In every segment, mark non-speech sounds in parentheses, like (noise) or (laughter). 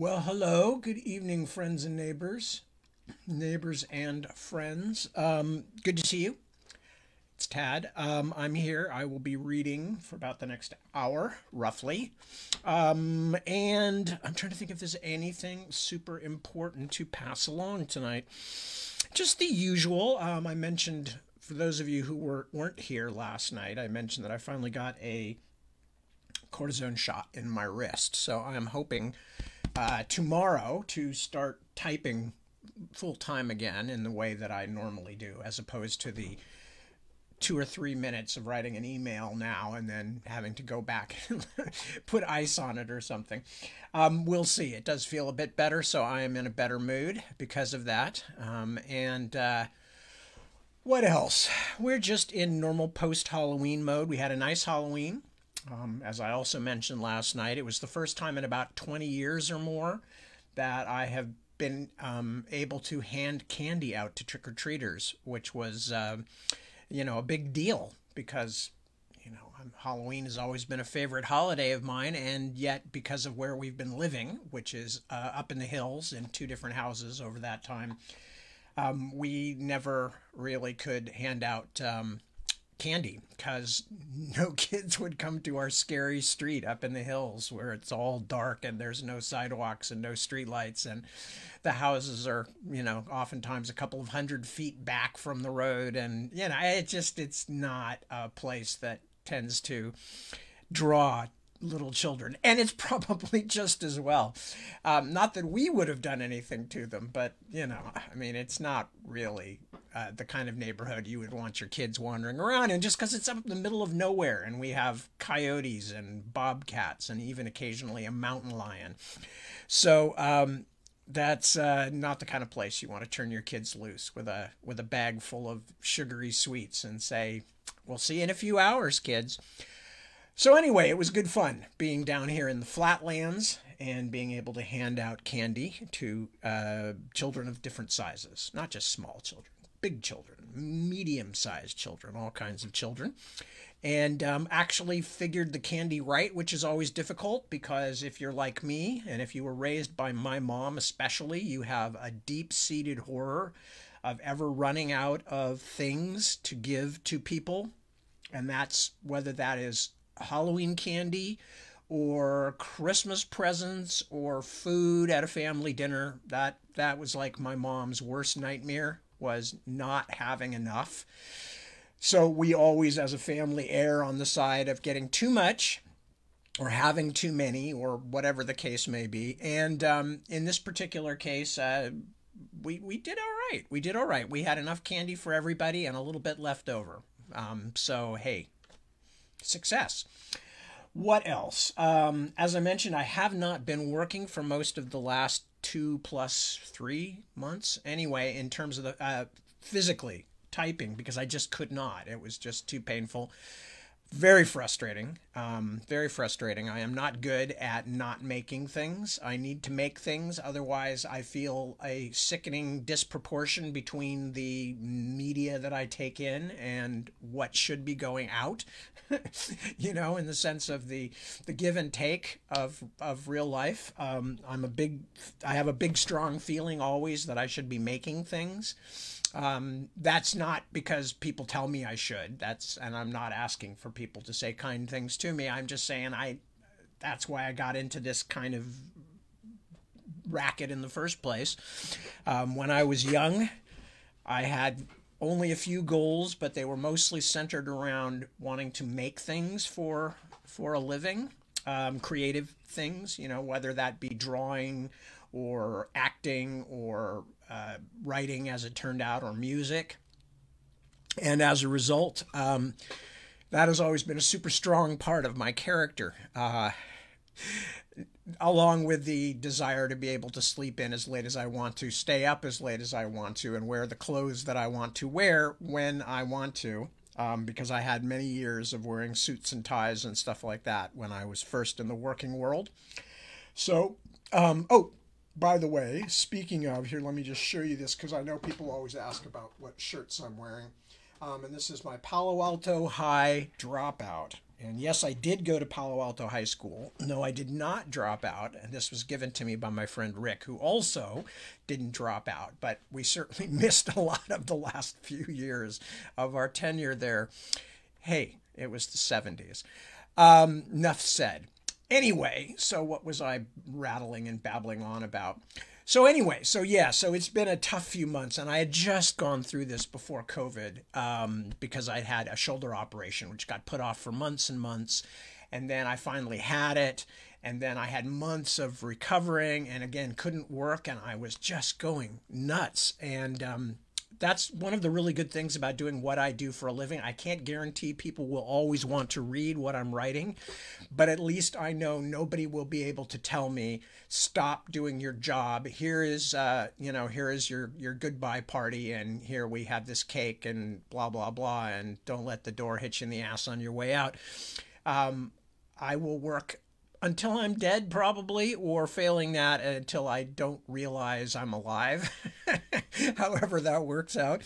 Well, hello. Good evening, friends and neighbors, neighbors and friends. Um, good to see you. It's Tad. Um, I'm here. I will be reading for about the next hour, roughly. Um, and I'm trying to think if there's anything super important to pass along tonight. Just the usual. Um, I mentioned, for those of you who were, weren't here last night, I mentioned that I finally got a cortisone shot in my wrist. So I'm hoping uh, tomorrow to start typing full time again in the way that I normally do, as opposed to the two or three minutes of writing an email now and then having to go back (laughs) and put ice on it or something. Um, we'll see. It does feel a bit better, so I am in a better mood because of that. Um, and uh, what else? We're just in normal post Halloween mode. We had a nice Halloween. Um, as I also mentioned last night, it was the first time in about 20 years or more that I have been um, able to hand candy out to trick or treaters, which was, uh, you know, a big deal because, you know, Halloween has always been a favorite holiday of mine, and yet because of where we've been living, which is uh, up in the hills in two different houses over that time, um, we never really could hand out um, candy because (laughs) no kids would come to our scary street up in the hills where it's all dark and there's no sidewalks and no street lights and the houses are you know oftentimes a couple of hundred feet back from the road and you know it just it's not a place that tends to draw little children, and it's (laughs) probably just as well. Um, not that we would have done anything to them, but you know, I mean, it's not really uh, the kind of neighborhood you would want your kids wandering around in just because it's up in the middle of nowhere, and we have coyotes and bobcats, and even occasionally a mountain lion. So um, that's uh, not the kind of place you want to turn your kids loose with a with a bag full of sugary sweets and say, "We'll see you in a few hours, kids." So, anyway, it was good fun being down here in the flatlands and being able to hand out candy to uh, children of different sizes, not just small children, big children, medium sized children, all kinds of children. And um, actually figured the candy right, which is always difficult because if you're like me, and if you were raised by my mom especially, you have a deep seated horror of ever running out of things to give to people. And that's whether that is Halloween candy or Christmas presents or food at a family dinner. That that was like my mom's worst nightmare was not having enough. So we always as a family err on the side of getting too much or having too many or whatever the case may be. And um, in this particular case, uh, we, we did all right. We did all right. We had enough candy for everybody and a little bit left over. Um, so, hey, success. What else? Um, as I mentioned, I have not been working for most of the last two plus three months anyway, in terms of the uh, physically typing, because I just could not. It was just too painful very frustrating. Um, very frustrating. I am not good at not making things. I need to make things. Otherwise, I feel a sickening disproportion between the media that I take in and what should be going out. (laughs) you know, in the sense of the the give and take of of real life. Um, I'm a big. I have a big, strong feeling always that I should be making things. Um, that's not because people tell me I should. That's and I'm not asking for people to say kind things to me. I'm just saying I. That's why I got into this kind of racket in the first place. Um, when I was young, I had only a few goals, but they were mostly centered around wanting to make things for for a living, um, creative things. You know, whether that be drawing or acting or uh, writing, as it turned out, or music. And as a result, um, that has always been a super strong part of my character. Uh, along with the desire to be able to sleep in as late as I want to, stay up as late as I want to, and wear the clothes that I want to wear when I want to. Um, because I had many years of wearing suits and ties and stuff like that when I was first in the working world. So, um, oh, by the way, speaking of, here, let me just show you this because I know people always ask about what shirts I'm wearing. Um, and this is my Palo Alto High Dropout. And yes, I did go to Palo Alto High School. No, I did not drop out. And this was given to me by my friend Rick, who also didn't drop out. But we certainly (laughs) missed a lot of the last few years of our tenure there. Hey, it was the 70s. Um, enough said. Anyway, so what was I rattling and babbling on about? So anyway, so yeah, so it's been a tough few months, and I had just gone through this before COVID um, because I had a shoulder operation, which got put off for months and months, and then I finally had it, and then I had months of recovering, and again couldn't work, and I was just going nuts, and um, that's one of the really good things about doing what I do for a living. I can't guarantee people will always want to read what I'm writing, but at least I know nobody will be able to tell me stop doing your job. Here is uh, you know, here is your your goodbye party and here we have this cake and blah blah blah and don't let the door hit you in the ass on your way out. Um, I will work until I'm dead, probably, or failing that until I don't realize I'm alive, (laughs) however that works out.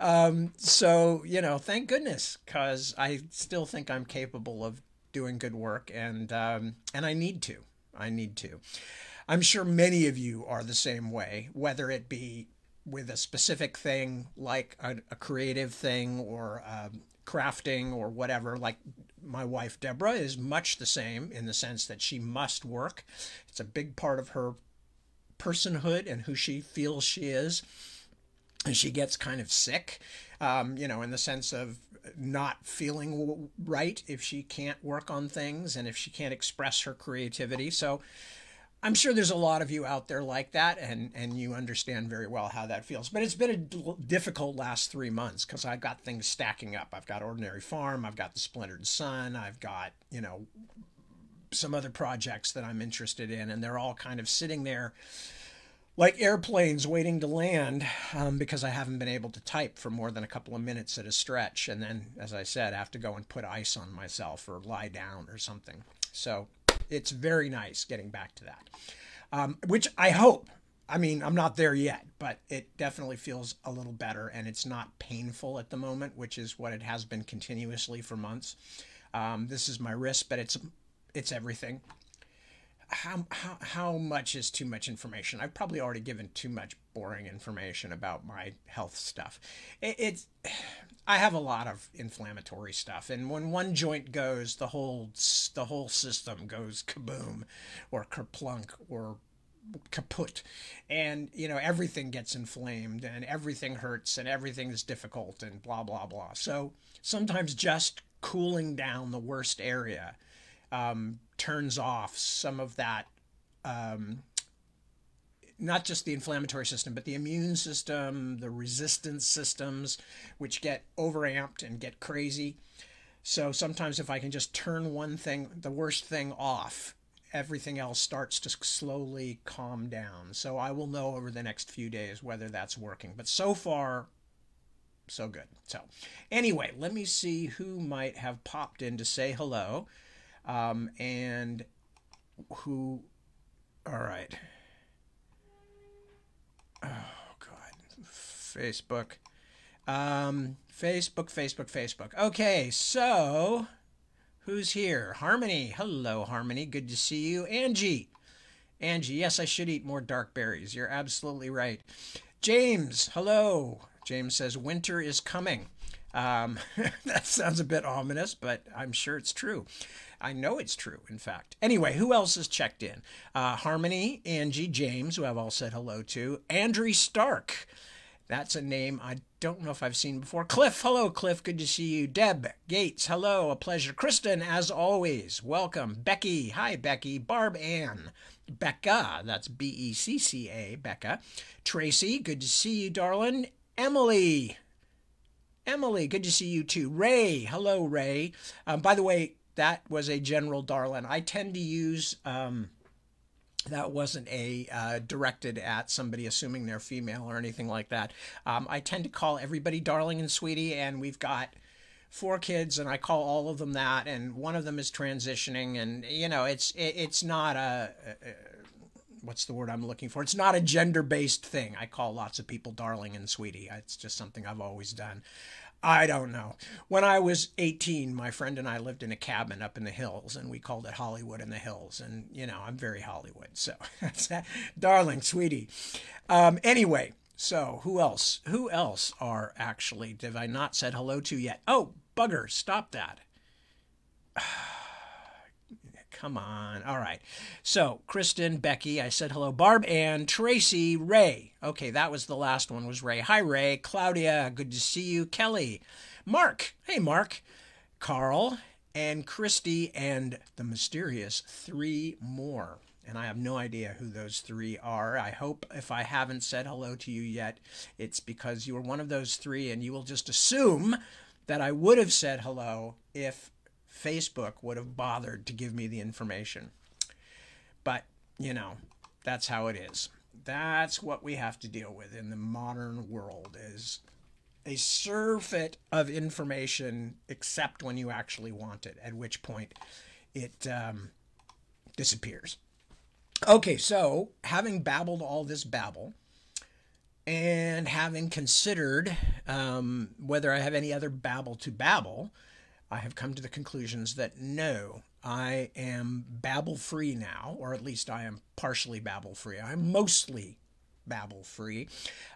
Um, so, you know, thank goodness, because I still think I'm capable of doing good work, and um, and I need to. I need to. I'm sure many of you are the same way, whether it be with a specific thing like a, a creative thing or um, crafting or whatever. Like my wife Deborah is much the same in the sense that she must work. It's a big part of her personhood and who she feels she is. And she gets kind of sick, um, you know, in the sense of not feeling right if she can't work on things and if she can't express her creativity. So I'm sure there's a lot of you out there like that, and and you understand very well how that feels. But it's been a difficult last three months because I've got things stacking up. I've got Ordinary Farm, I've got The Splintered Sun, I've got you know some other projects that I'm interested in, and they're all kind of sitting there like airplanes waiting to land um, because I haven't been able to type for more than a couple of minutes at a stretch. And then, as I said, I have to go and put ice on myself or lie down or something. So it's very nice getting back to that, um, which I hope. I mean, I'm not there yet, but it definitely feels a little better, and it's not painful at the moment, which is what it has been continuously for months. Um, this is my wrist, but it's it's everything. How, how, how much is too much information? I've probably already given too much boring information about my health stuff. It, it's (sighs) I have a lot of inflammatory stuff, and when one joint goes, the whole the whole system goes kaboom, or kerplunk, or kaput, and you know everything gets inflamed, and everything hurts, and everything is difficult, and blah blah blah. So sometimes just cooling down the worst area um, turns off some of that um, not just the inflammatory system, but the immune system, the resistance systems, which get overamped and get crazy. So sometimes if I can just turn one thing, the worst thing off, everything else starts to slowly calm down. So I will know over the next few days whether that's working. But so far, so good. So anyway, let me see who might have popped in to say hello. Um, and who, all right. Oh God, Facebook, um, Facebook, Facebook, Facebook. Okay, so who's here? Harmony. Hello, Harmony. Good to see you. Angie. Angie. Yes, I should eat more dark berries. You're absolutely right. James. Hello. James says winter is coming. Um, (laughs) that sounds a bit ominous, but I'm sure it's true. I know it's true, in fact. Anyway, who else has checked in? Uh, Harmony, Angie, James, who I've all said hello to. Andrew Stark. That's a name I don't know if I've seen before. Cliff, hello, Cliff. Good to see you. Deb Gates, hello. A pleasure. Kristen, as always, welcome. Becky, hi, Becky. Barb Ann. Becca, that's B E C C A, Becca. Tracy, good to see you, darling. Emily, Emily, good to see you too. Ray, hello, Ray. Um, by the way, that was a general darling. I tend to use. Um, that wasn't a uh, directed at somebody assuming they're female or anything like that. Um, I tend to call everybody darling and sweetie, and we've got four kids, and I call all of them that, and one of them is transitioning, and you know, it's it, it's not a, a, what's the word I'm looking for? It's not a gender based thing. I call lots of people darling and sweetie. It's just something I've always done. I don't know. When I was 18, my friend and I lived in a cabin up in the hills, and we called it Hollywood in the Hills. And, you know, I'm very Hollywood. So, (laughs) darling, sweetie. Um, anyway, so who else? Who else are actually, have I not said hello to yet? Oh, bugger, stop that. (sighs) Come on. All right. So, Kristen, Becky, I said hello. Barb, and Tracy, Ray. Okay, that was the last one was Ray. Hi, Ray. Claudia, good to see you. Kelly, Mark. Hey, Mark. Carl, and Christy, and the mysterious three more. And I have no idea who those three are. I hope if I haven't said hello to you yet, it's because you are one of those three, and you will just assume that I would have said hello if Facebook would have bothered to give me the information. But, you know, that's how it is. That's what we have to deal with in the modern world is a surfeit of information except when you actually want it, at which point it um, disappears. Okay, so having babbled all this babble, and having considered um, whether I have any other babble to babble, I have come to the conclusions that no, I am babble free now, or at least I am partially babble free. I'm mostly babble free.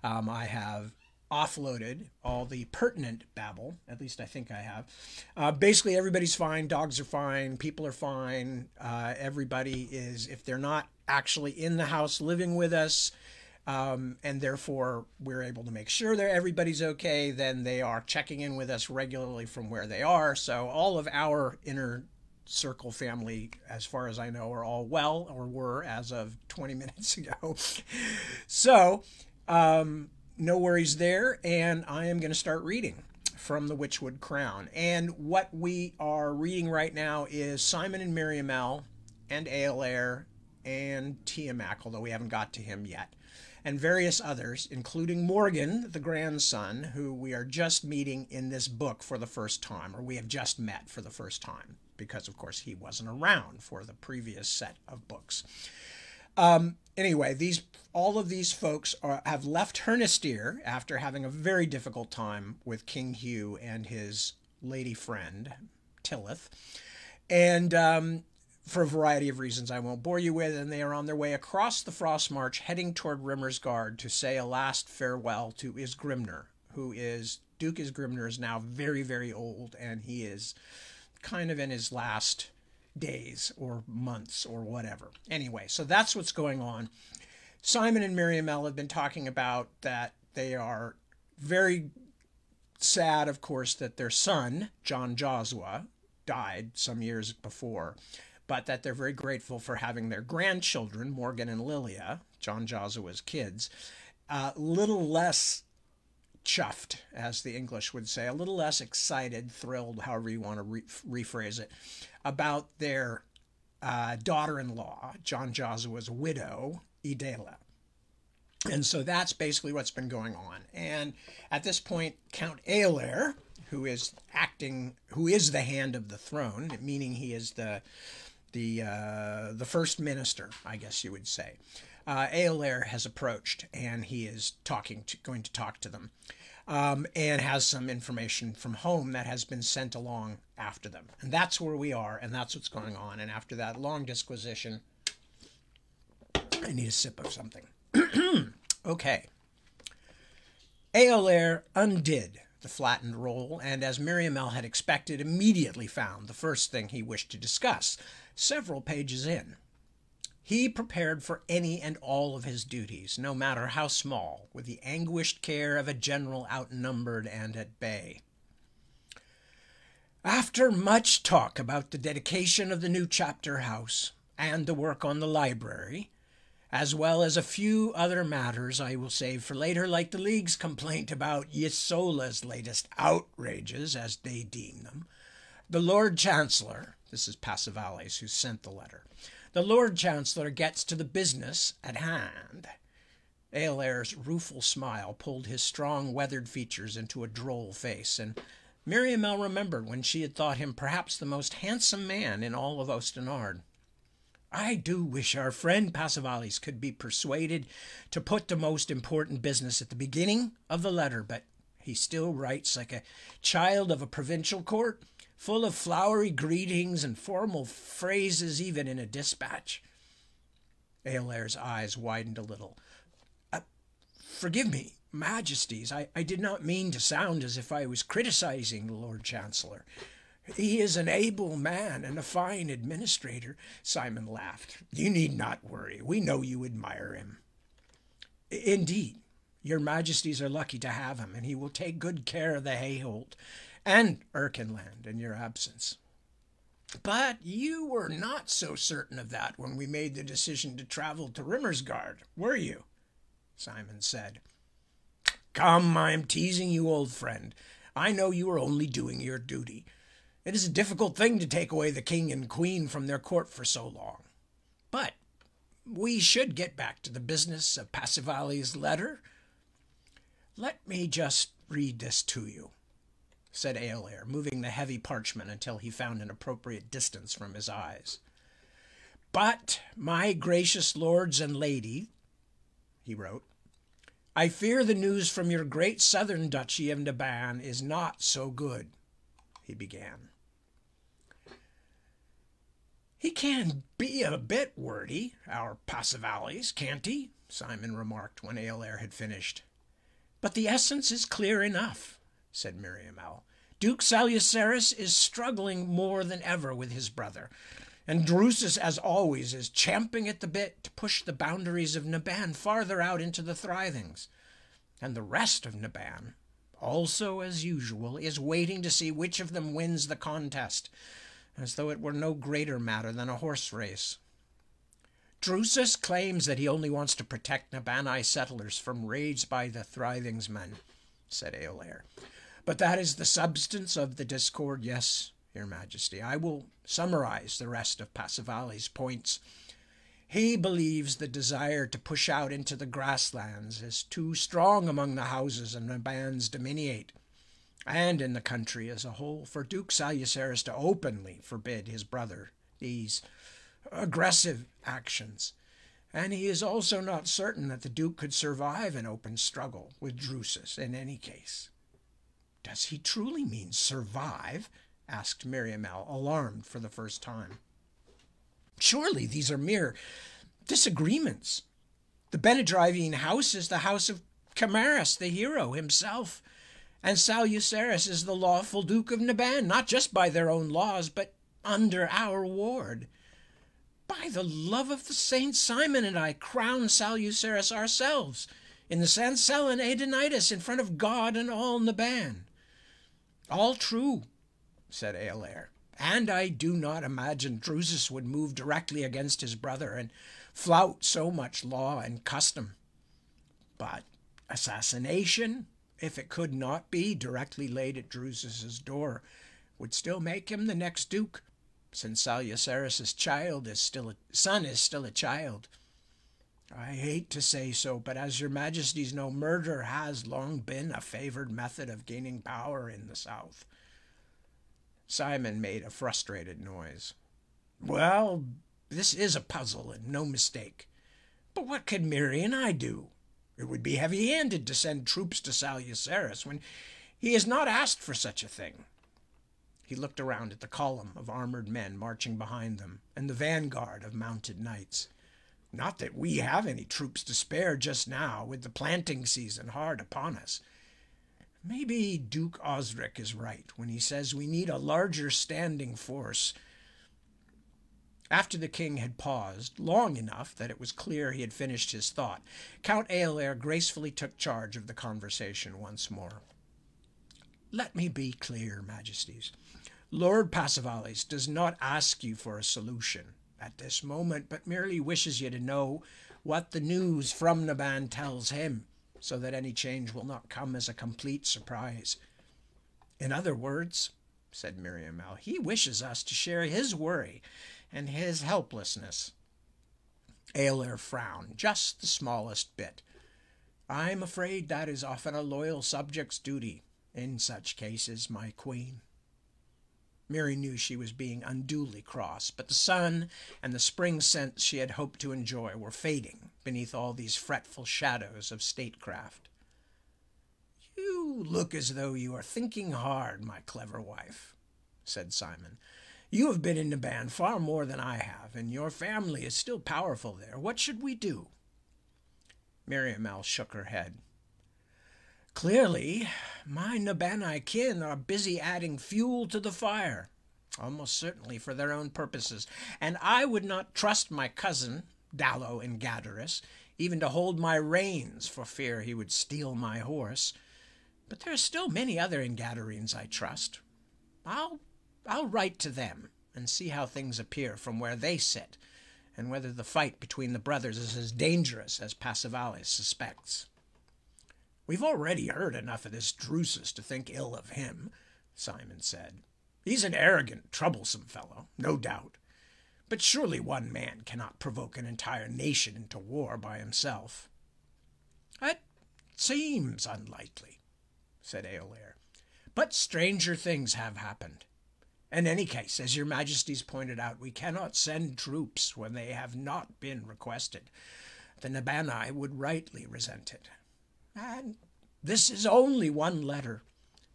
Um, I have offloaded all the pertinent babble. At least I think I have. Uh, basically, everybody's fine. Dogs are fine. People are fine. Uh, everybody is, if they're not actually in the house living with us, um, and therefore we're able to make sure that everybody's okay. Then they are checking in with us regularly from where they are. So all of our inner circle family, as far as I know, are all well or were as of 20 (laughs) minutes ago. so um, no worries there. And I am going to start reading from the Witchwood Crown. And what we are reading right now is Simon and Miriamele and Eolair and Tiamak, although we haven't got to him yet and various others, including Morgan, the grandson, who we are just meeting in this book for the first time, or we have just met for the first time, because of course he wasn't around for the previous set of books. Um, anyway, these all of these folks are, have left Hernystir after having a very difficult time with King Hugh and his lady friend Tylleth, and um, for a variety of reasons I won't bore you with, and they are on their way across the Frost March heading toward Rimmersgard to say a last farewell to Isgrimnur, who is Duke Isgrimnur is now very, very old, and he is kind of in his last days or months or whatever. Anyway, so that's what's going on. Simon and Miriamele have been talking about that they are very sad, of course, that their son, John Josua, died some years before but that they're very grateful for having their grandchildren, Morgan and Lillia, John Josua's kids, a uh, little less chuffed, as the English would say, a little less excited, thrilled, however you want to re- rephrase it, about their uh, daughter in law, John Josua's widow, Idela. And so that's basically what's been going on. And at this point, Count Eolair, who is acting, who is the hand of the throne, meaning he is the the uh, the first minister, I guess you would say. Uh, has approached, and he is talking to, going to talk to them, um, and has some information from home that has been sent along after them, and that's where we are, and that's what's going on. And after that long disquisition, I need a sip of something. (clears throat) okay. Eolair undid the flattened roll, and as Miriamele had expected, immediately found the first thing he wished to discuss several pages in. He prepared for any and all of his duties, no matter how small, with the anguished care of a general outnumbered and at bay. After much talk about the dedication of the new chapter house and the work on the library, as well as a few other matters I will save for later, like the League's complaint about Yissola's latest outrages, as they deem them, the Lord Chancellor, This is Pasevalles who sent the letter. The Lord Chancellor gets to the business at hand. Eolair's rueful smile pulled his strong, weathered features into a droll face, and Miriamele remembered when she had thought him perhaps the most handsome man in all of Osten Ard. I do wish our friend Pasevalles could be persuaded to put the most important business at the beginning of the letter, but he still writes like a child of a provincial court, full of flowery greetings and formal phrases, even in a dispatch. Eolair's eyes widened a little. Uh, forgive me, Majesties, I, I did not mean to sound as if I was criticizing the Lord Chancellor. He is an able man and a fine administrator. Simon laughed. You need not worry. We know you admire him. Indeed, your majesties are lucky to have him, and he will take good care of the Hayholt and Erkynland in your absence. But you were not so certain of that when we made the decision to travel to Rimmersgard, were you? Simon said. Come, I am teasing you, old friend. I know you are only doing your duty. It is a difficult thing to take away the king and queen from their court for so long. But we should get back to the business of Pasevalles' letter. Let me just read this to you, said Eolair, moving the heavy parchment until he found an appropriate distance from his eyes. But, my gracious lords and lady, he wrote, I fear the news from your great southern duchy of Nabban is not so good, he began. He can be a bit wordy, our Pasevalles, can't he? Simon remarked when Eolair had finished. But the essence is clear enough, said Miriamele. Duke Saluceris is struggling more than ever with his brother, and Drusis, as always, is champing at the bit to push the boundaries of Nabban farther out into the Thrithings. And the rest of Nabban, also as usual, is waiting to see which of them wins the contest, as though it were no greater matter than a horse race. Drusis claims that he only wants to protect Nabanite settlers from raids by the Thrithingsmen, said Eolair. But that is the substance of the discord, yes, your majesty. I will summarize the rest of Pasevalles' points. He believes the desire to push out into the grasslands is too strong among the houses and the bands dominiate and in the country as a whole, for Duke Saluceris to openly forbid his brother these aggressive actions. And he is also not certain that the Duke could survive an open struggle with Drusis in any case. Does he truly mean survive? asked Miriamele, alarmed for the first time. Surely these are mere disagreements. The Benidrivine house is the house of Camaris, the hero himself, and Saluceris is the lawful Duke of Nabban, not just by their own laws, but under our ward. By the love of the Saint Simon and I crown Saluceris ourselves in the Sancellan Aedonitis in front of God and all Nabban. All true, said Eolair, and I do not imagine Drusis would move directly against his brother and flout so much law and custom. But assassination if it could not be directly laid at Drusis's door, would still make him the next duke, since Saluceris's child is still a son is still a child. I hate to say so, but as your majesties know, murder has long been a favored method of gaining power in the south. Simon made a frustrated noise. Well, this is a puzzle and no mistake. But what can Miri and I do? It would be heavy handed to send troops to Saluceris when he has not asked for such a thing. He looked around at the column of armored men marching behind them and the vanguard of mounted knights. Not that we have any troops to spare just now, with the planting season hard upon us. Maybe Duke Osric is right when he says we need a larger standing force after the king had paused long enough that it was clear he had finished his thought, Count Eolair gracefully took charge of the conversation once more. Let me be clear, Majesties. Lord Pasevalles does not ask you for a solution at this moment, but merely wishes you to know what the news from Nabban tells him, so that any change will not come as a complete surprise. In other words, said Miriamele. He wishes us to share his worry and his helplessness. Eolair frowned just the smallest bit. I'm afraid that is often a loyal subject's duty in such cases, my queen. Mary knew she was being unduly cross, but the sun and the spring scents she had hoped to enjoy were fading beneath all these fretful shadows of statecraft. You look as though you are thinking hard, my clever wife, said Simon. You have been in the band far more than I have, and your family is still powerful there. What should we do? Miriamele shook her head. Clearly, my Nabbanai kin are busy adding fuel to the fire, almost certainly for their own purposes, and I would not trust my cousin, Dallo Ingadaris, even to hold my reins for fear he would steal my horse. But there are still many other Ingadarines I trust. I'll I'll write to them and see how things appear from where they sit, and whether the fight between the brothers is as dangerous as Pasevalles suspects. We've already heard enough of this Drusis to think ill of him, Simon said. He's an arrogant, troublesome fellow, no doubt. But surely one man cannot provoke an entire nation into war by himself. It seems unlikely, said Eolair. But stranger things have happened. In any case, as your majesties pointed out, we cannot send troops when they have not been requested. The Nabbanai would rightly resent it. And this is only one letter.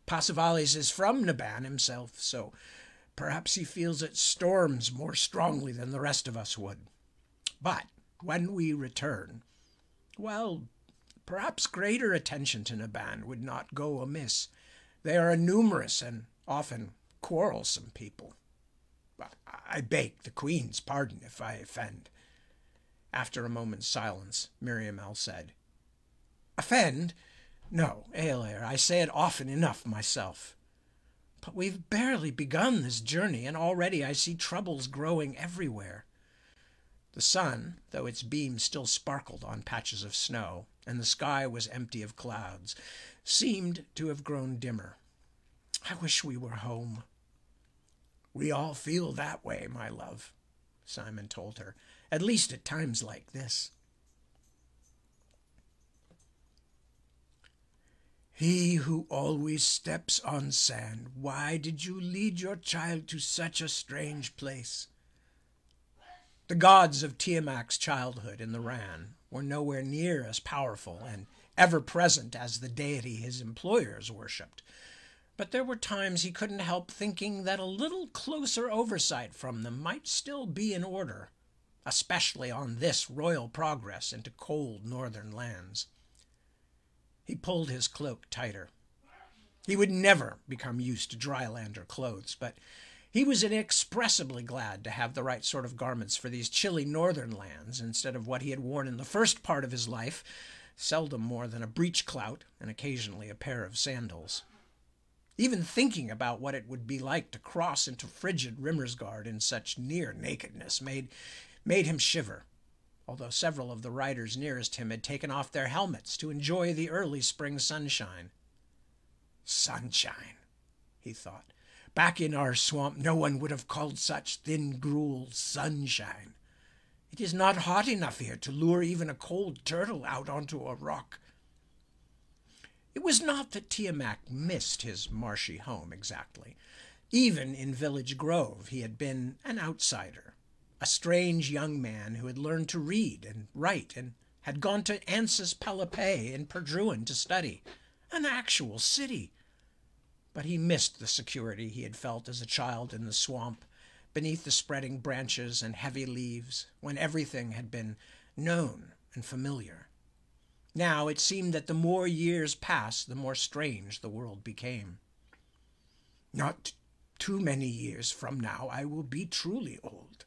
Pasevalles is from Nabban himself, so perhaps he feels its storms more strongly than the rest of us would. But when we return, well, perhaps greater attention to Nabban would not go amiss. They are a numerous and often quarrelsome people. I beg the Queen's pardon if I offend. After a moment's silence, Miriamele said, Offend? No, Eolair, I say it often enough myself. But we've barely begun this journey, and already I see troubles growing everywhere. The sun, though its beams still sparkled on patches of snow, and the sky was empty of clouds, seemed to have grown dimmer. I wish we were home. We all feel that way, my love, Simon told her, at least at times like this. He who always steps on sand, why did you lead your child to such a strange place? The gods of Tiamak's childhood in the Wran were nowhere near as powerful and ever present as the deity his employers worshipped, but there were times he couldn't help thinking that a little closer oversight from them might still be in order, especially on this royal progress into cold northern lands. He pulled his cloak tighter. He would never become used to drylander clothes, but he was inexpressibly glad to have the right sort of garments for these chilly northern lands instead of what he had worn in the first part of his life, seldom more than a breech clout and occasionally a pair of sandals. Even thinking about what it would be like to cross into frigid Rimmersgard in such near nakedness made, made him shiver, although several of the riders nearest him had taken off their helmets to enjoy the early spring sunshine. Sunshine, he thought. Back in our swamp, no one would have called such thin gruel sunshine. It is not hot enough here to lure even a cold turtle out onto a rock. It was not that Tiamak missed his marshy home exactly. Even in Village Grove, he had been an outsider, a strange young man who had learned to read and write and had gone to Ansis Pelippé in Perdruin to study, an actual city. But he missed the security he had felt as a child in the swamp, beneath the spreading branches and heavy leaves, when everything had been known and familiar. Now it seemed that the more years passed, the more strange the world became. Not too many years from now I will be truly old,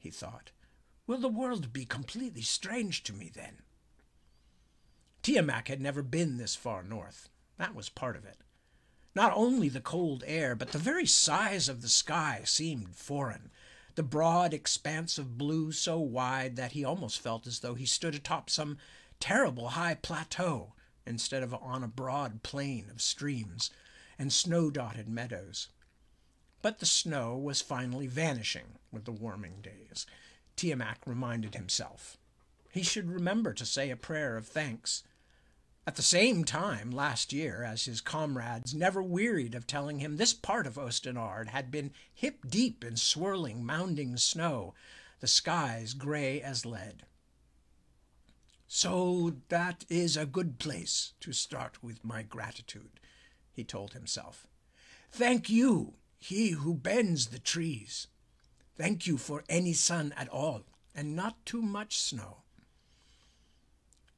he thought. Will the world be completely strange to me then? Tiamak had never been this far north. That was part of it. Not only the cold air, but the very size of the sky seemed foreign. The broad expanse of blue so wide that he almost felt as though he stood atop some terrible high plateau instead of on a broad plain of streams and snow dotted meadows. But the snow was finally vanishing with the warming days. Tiamak reminded himself. He should remember to say a prayer of thanks. At the same time, last year, as his comrades never wearied of telling him this part of Ostenard had been hip deep in swirling, mounding snow, the skies gray as lead. So that is a good place to start with my gratitude, he told himself. Thank you, he who bends the trees. Thank you for any sun at all, and not too much snow.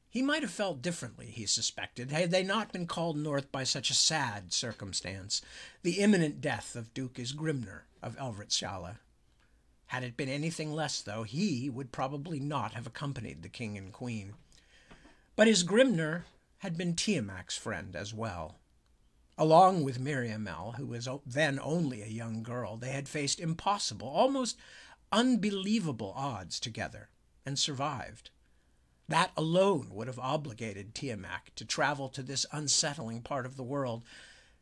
He might have felt differently, he suspected, had they not been called north by such a sad circumstance, the imminent death of Duke Isgrimnur of Elvritshalla. Had it been anything less, though, he would probably not have accompanied the king and queen. But Isgrimnur had been Tiamak's friend as well. Along with Miriamele, who was then only a young girl, they had faced impossible, almost unbelievable odds together, and survived. That alone would have obligated Tiamak to travel to this unsettling part of the world.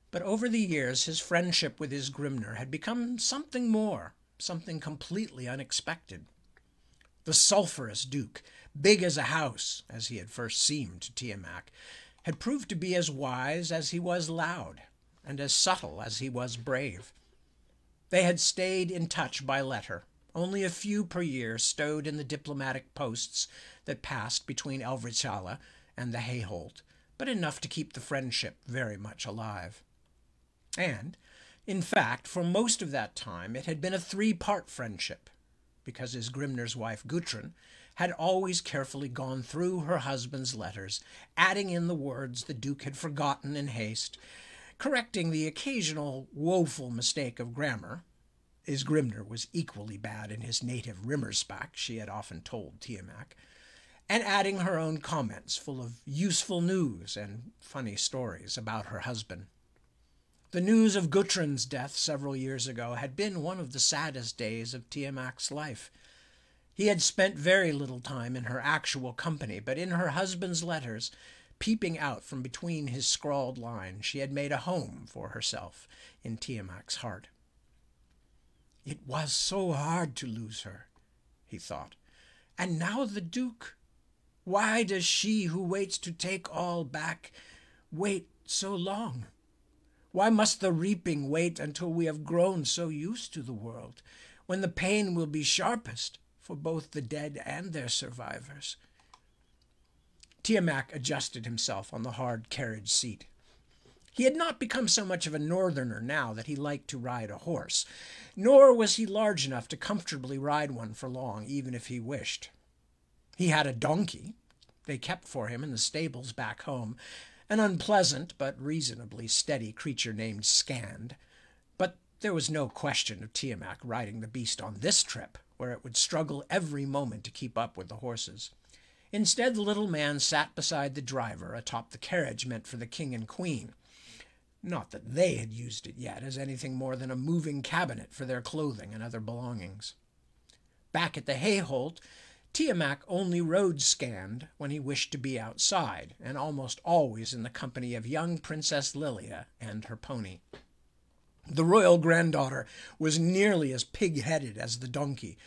But over the years, his friendship with Isgrimnur had become something more, something completely unexpected. The sulphurous Duke, big as a house, as he had first seemed to Tiamak, had proved to be as wise as he was loud, and as subtle as he was brave. They had stayed in touch by letter, only a few per year stowed in the diplomatic posts that passed between Elvritshalla and the Hayholt, but enough to keep the friendship very much alive. And, in fact, for most of that time it had been a three-part friendship, because Isgrimnur's wife Gutrun had always carefully gone through her husband's letters, adding in the words the Duke had forgotten in haste, correcting the occasional woeful mistake of grammar, Isgrimnur was equally bad in his native Rimmerspakk, she had often told Tiamak, and adding her own comments full of useful news and funny stories about her husband. The news of Gutrun's death several years ago had been one of the saddest days of Tiamak's life. He had spent very little time in her actual company, but in her husband's letters, peeping out from between his scrawled lines, she had made a home for herself in Tiamak's heart. It was so hard to lose her, he thought. And now the Duke. Why does she who waits to take all back wait so long? Why must the reaping wait until we have grown so used to the world, when the pain will be sharpest for both the dead and their survivors? Tiamak adjusted himself on the hard carriage seat. He had not become so much of a northerner now that he liked to ride a horse, nor was he large enough to comfortably ride one for long, even if he wished. He had a donkey they kept for him in the stables back home, an unpleasant but reasonably steady creature named Scand, But there was no question of Tiamak riding the beast on this trip, where it would struggle every moment to keep up with the horses. Instead, the little man sat beside the driver atop the carriage meant for the king and queen. Not that they had used it yet as anything more than a moving cabinet for their clothing and other belongings. Back at the Hayholt, Tiamak only rode scanned when he wished to be outside, and almost always in the company of young Princess Lillia and her pony. The royal granddaughter was nearly as pig-headed as the donkey,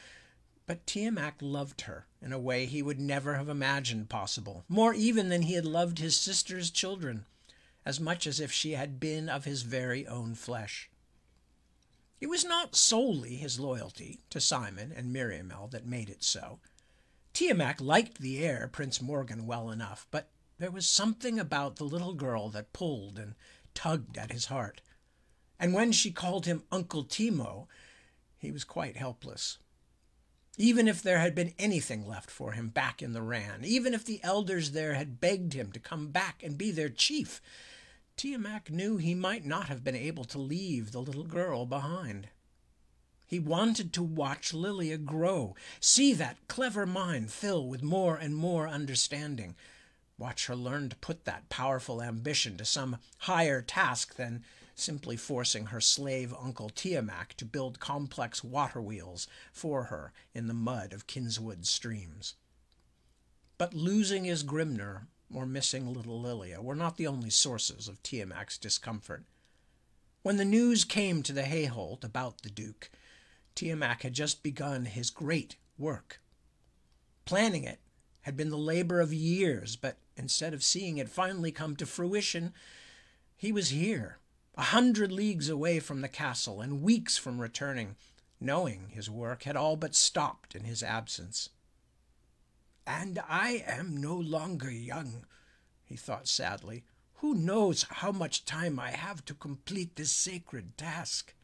but Tiamak loved her in a way he would never have imagined possible, more even than he had loved his sister's children as much as if she had been of his very own flesh. It was not solely his loyalty to Simon and Miriamele that made it so. Tiamak liked the heir, Prince Morgan, well enough, but there was something about the little girl that pulled and tugged at his heart. And when she called him Uncle Timo, he was quite helpless. Even if there had been anything left for him back in the Wran, even if the elders there had begged him to come back and be their chief, Tiamak knew he might not have been able to leave the little girl behind. He wanted to watch Lillia grow, see that clever mind fill with more and more understanding, watch her learn to put that powerful ambition to some higher task than simply forcing her slave uncle Tiamak to build complex water wheels for her in the mud of Kinswood streams. But losing Isgrimnur or missing little Lillia were not the only sources of Tiamak's discomfort. When the news came to the Hayholt about the Duke, Tiamak had just begun his great work. Planning it had been the labor of years, but instead of seeing it finally come to fruition, he was here, a hundred leagues away from the castle and weeks from returning, knowing his work had all but stopped in his absence. And I am no longer young, he thought sadly. Who knows how much time I have to complete this sacred task?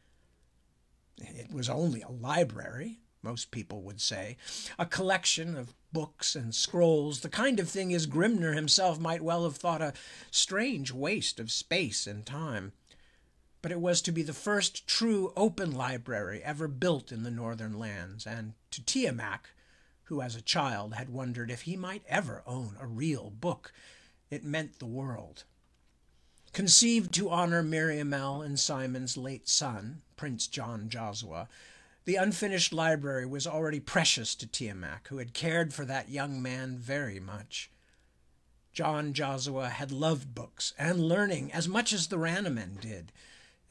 It was only a library, most people would say, a collection of books and scrolls, the kind of thing Isgrimnur himself might well have thought a strange waste of space and time. But it was to be the first true open library ever built in the northern lands, and to Tiamak, who as a child had wondered if he might ever own a real book, it meant the world. Conceived to honor Miriamele and Simon's late son, Prince John Josua, the unfinished library was already precious to Tiamak, who had cared for that young man very much. John Josua had loved books and learning as much as the Wrannamen did,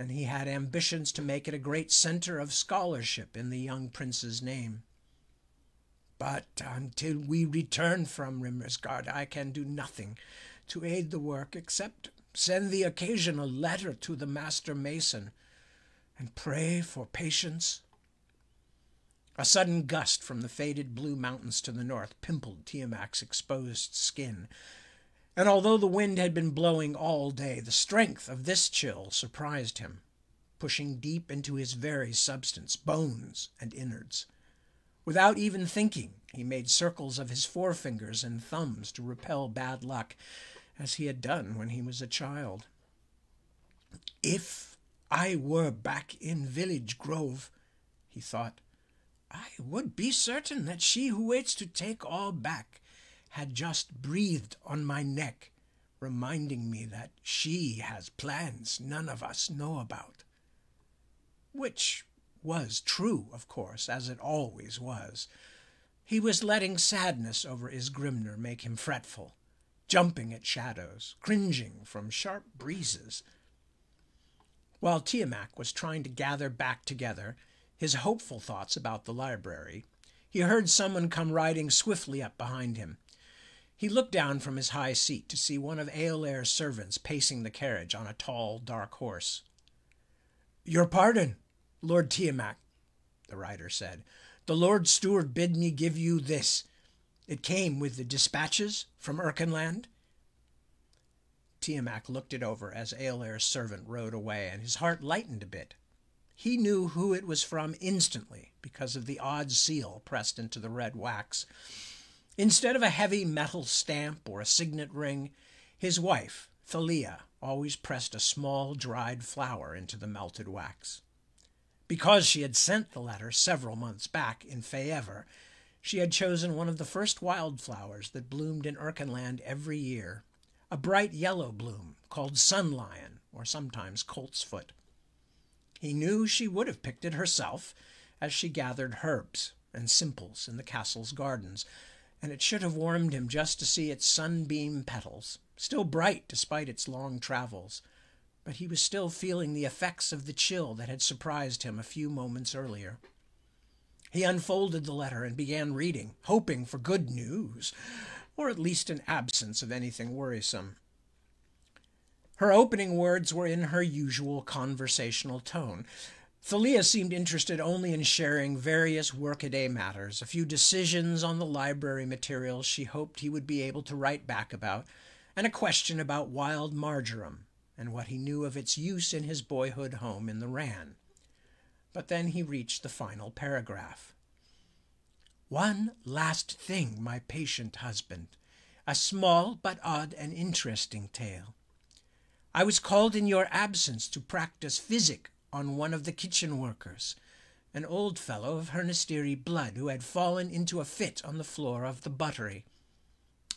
and he had ambitions to make it a great center of scholarship in the young prince's name. But until we return from Rimmersgard, I can do nothing to aid the work except send the occasional letter to the master mason and pray for patience a sudden gust from the faded blue mountains to the north pimpled Tiamak's exposed skin. And although the wind had been blowing all day, the strength of this chill surprised him, pushing deep into his very substance, bones and innards. Without even thinking, he made circles of his forefingers and thumbs to repel bad luck, as he had done when he was a child. If I were back in Village Grove, he thought, I would be certain that she who waits to take all back had just breathed on my neck, reminding me that she has plans none of us know about. Which was true, of course, as it always was. He was letting sadness over Isgrimnur make him fretful, jumping at shadows, cringing from sharp breezes. While Tiamak was trying to gather back together his hopeful thoughts about the library, he heard someone come riding swiftly up behind him. He looked down from his high seat to see one of Eolair's servants pacing the carriage on a tall, dark horse. Your pardon, Lord Tiamak, the rider said. The Lord Steward bid me give you this. It came with the dispatches from Erkynland. Tiamak looked it over as Eolair's servant rode away, and his heart lightened a bit. He knew who it was from instantly because of the odd seal pressed into the red wax. Instead of a heavy metal stamp or a signet ring, his wife, Thelía, always pressed a small dried flower into the melted wax. Because she had sent the letter several months back in Feyever, she had chosen one of the first wildflowers that bloomed in Erkynland every year, a bright yellow bloom called sunlion or sometimes coltsfoot. He knew she would have picked it herself as she gathered herbs and simples in the castle's gardens, and it should have warmed him just to see its sunbeam petals, still bright despite its long travels. But he was still feeling the effects of the chill that had surprised him a few moments earlier. He unfolded the letter and began reading, hoping for good news, or at least an absence of anything worrisome. Her opening words were in her usual conversational tone. Thelía seemed interested only in sharing various workaday matters, a few decisions on the library materials she hoped he would be able to write back about, and a question about wild marjoram and what he knew of its use in his boyhood home in the Ran. But then he reached the final paragraph. One last thing, my patient husband, a small but odd and interesting tale. I was called in your absence to practice physic on one of the kitchen workers, an old fellow of Hernystiri blood who had fallen into a fit on the floor of the buttery.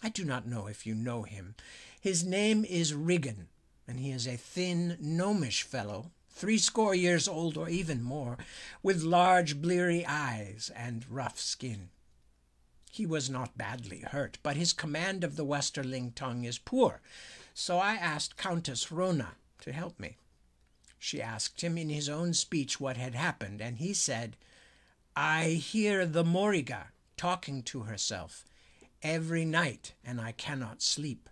I do not know if you know him. His name is Riggin, and he is a thin, gnomish fellow, threescore years old or even more, with large bleary eyes and rough skin. He was not badly hurt, but his command of the Westerling tongue is poor, so I asked Countess Rona to help me. She asked him in his own speech what had happened, and he said, I hear the Morriga talking to herself every night, and I cannot sleep.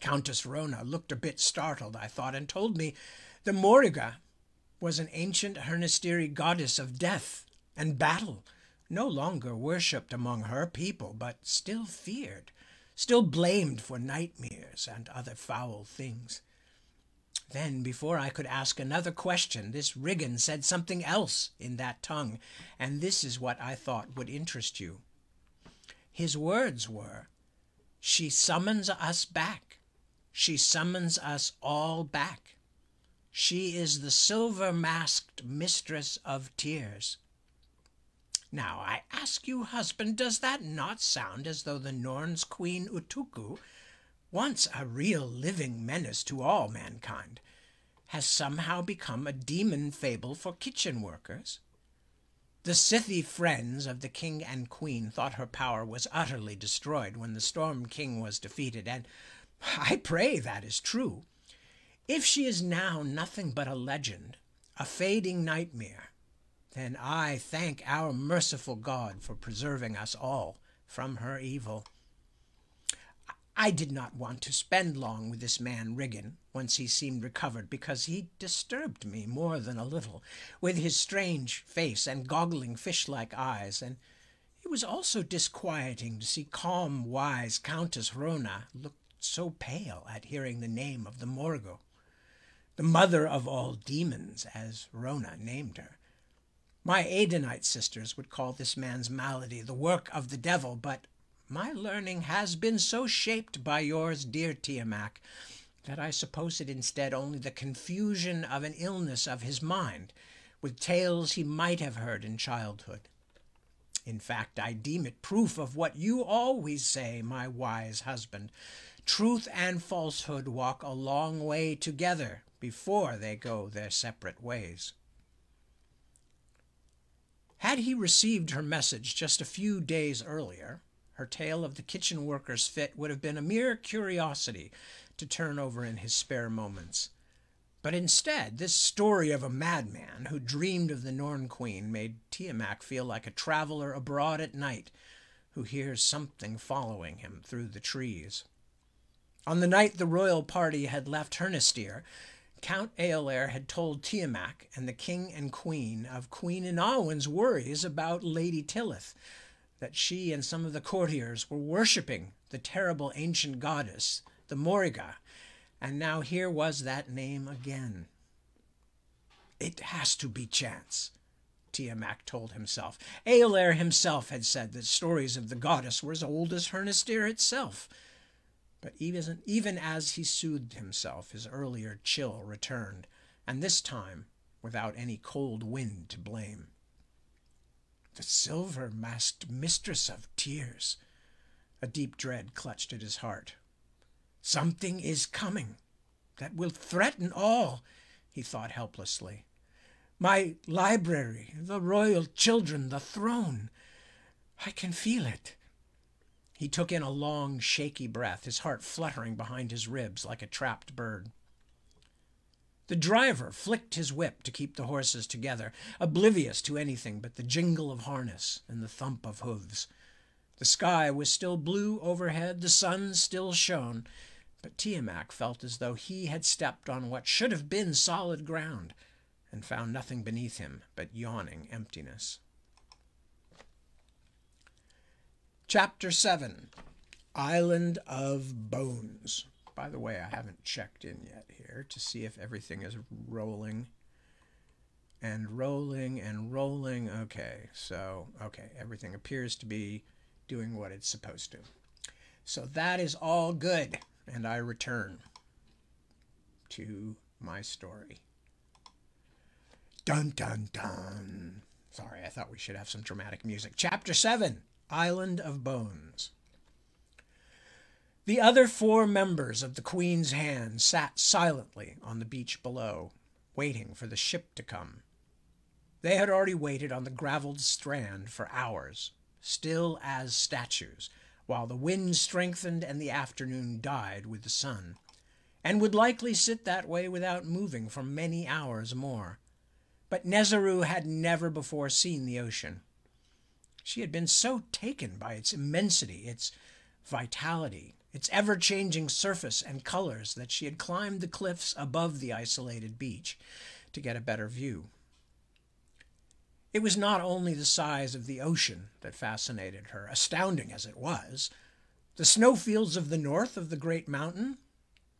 Countess Rona looked a bit startled, I thought, and told me the Morriga was an ancient Hernystiri goddess of death and battle, no longer worshipped among her people, but still feared, still blamed for nightmares and other foul things. Then, before I could ask another question, this Riggin said something else in that tongue, and this is what I thought would interest you. His words were, She summons us back. She summons us all back. She is the silver masked mistress of tears. Now, I ask you, husband, does that not sound as though the Norns' queen Utuk'ku once a real living menace to all mankind, has somehow become a demon fable for kitchen workers. The Sithi friends of the king and queen thought her power was utterly destroyed when the Storm King was defeated, and I pray that is true. If she is now nothing but a legend, a fading nightmare, then I thank our merciful God for preserving us all from her evil. I did not want to spend long with this man Riggin, once he seemed recovered, because he disturbed me more than a little, with his strange face and goggling fish-like eyes, and it was also disquieting to see calm, wise Countess Rona look so pale at hearing the name of the Morgul, the mother of all demons, as Rona named her. My Adenite sisters would call this man's malady the work of the devil, but my learning has been so shaped by yours, dear Tiamak, that I suppose it instead only the confusion of an illness of his mind, with tales he might have heard in childhood. In fact, I deem it proof of what you always say, my wise husband. Truth and falsehood walk a long way together before they go their separate ways. Had he received her message just a few days earlier, her tale of the kitchen worker's fit would have been a mere curiosity to turn over in his spare moments. But instead, this story of a madman who dreamed of the Norn Queen made Tiamak feel like a traveler abroad at night who hears something following him through the trees. On the night the royal party had left Hernystir, Count Eolair had told Tiamak and the king and queen of Queen Inahwen's worries about Lady Tylleth, that she and some of the courtiers were worshipping the terrible ancient goddess, the Morriga, and now here was that name again. It has to be chance, Tiamak told himself. Eolair himself had said that stories of the goddess were as old as Hernystir itself. But even, even as he soothed himself, his earlier chill returned, and this time without any cold wind to blame the silver masked mistress of tears. A deep dread clutched at his heart. Something is coming that will threaten all, he thought helplessly. My library, the royal children, the throne. I can feel it. He took in a long, shaky breath, his heart fluttering behind his ribs like a trapped bird. The driver flicked his whip to keep the horses together, oblivious to anything but the jingle of harness and the thump of hoofs. The sky was still blue overhead, the sun still shone, but Tiamak felt as though he had stepped on what should have been solid ground and found nothing beneath him but yawning emptiness. Chapter 7 Island of Bones by the way, I haven't checked in yet here to see if everything is rolling and rolling and rolling. Okay, so, okay, everything appears to be doing what it's supposed to. So that is all good, and I return to my story. Dun dun dun. Sorry, I thought we should have some dramatic music. Chapter 7 Island of Bones. The other four members of the Queen's Hand sat silently on the beach below, waiting for the ship to come. They had already waited on the gravelled strand for hours, still as statues, while the wind strengthened and the afternoon died with the sun. and would likely sit that way without moving for many hours more. But Nezeru had never before seen the ocean. She had been so taken by its immensity, its vitality, its ever changing surface and colors that she had climbed the cliffs above the isolated beach to get a better view. It was not only the size of the ocean that fascinated her, astounding as it was. The snowfields of the north of the great mountain,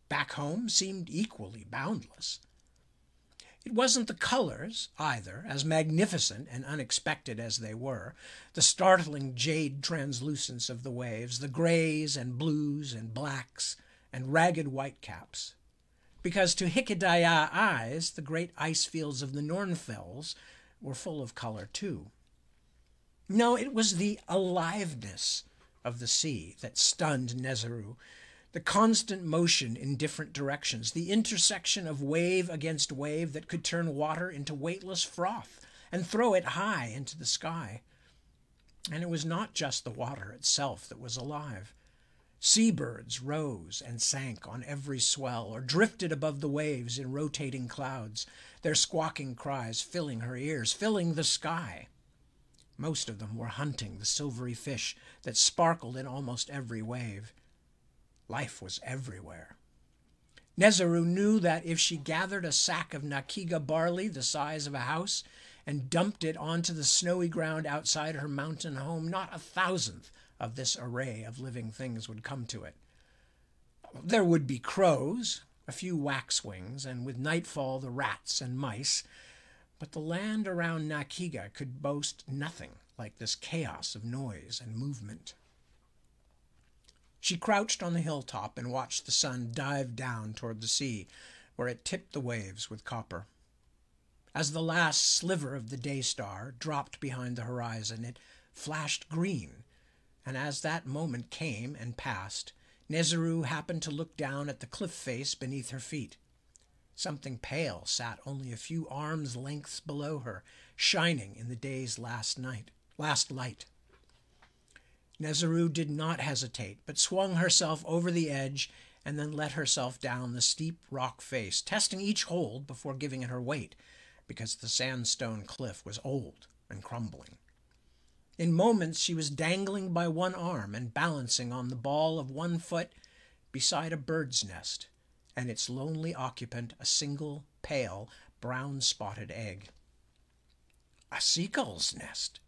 back home, seemed equally boundless. It wasn't the colors, either, as magnificent and unexpected as they were the startling jade translucence of the waves, the grays and blues and blacks and ragged whitecaps. Because to Hikeda'ya eyes, the great ice fields of the Nornfels were full of color too. No, it was the aliveness of the sea that stunned Nezeru, the constant motion in different directions, the intersection of wave against wave that could turn water into weightless froth and throw it high into the sky. And it was not just the water itself that was alive. Seabirds rose and sank on every swell or drifted above the waves in rotating clouds, their squawking cries filling her ears, filling the sky. Most of them were hunting the silvery fish that sparkled in almost every wave. Life was everywhere. Nezeru knew that if she gathered a sack of Nakkiga barley the size of a house and dumped it onto the snowy ground outside her mountain home, not a thousandth of this array of living things would come to it. There would be crows, a few waxwings, and with nightfall the rats and mice, but the land around Nakkiga could boast nothing like this chaos of noise and movement. She crouched on the hilltop and watched the sun dive down toward the sea, where it tipped the waves with copper. As the last sliver of the day star dropped behind the horizon, it flashed green and as that moment came and passed, Nezeru happened to look down at the cliff face beneath her feet. Something pale sat only a few arms' lengths below her, shining in the day's last night, last light. Nezeru did not hesitate, but swung herself over the edge and then let herself down the steep rock face, testing each hold before giving it her weight, because the sandstone cliff was old and crumbling. In moments she was dangling by one arm and balancing on the ball of one foot beside a bird's nest, and its lonely occupant a single, pale, brown spotted egg. A seagull's nest,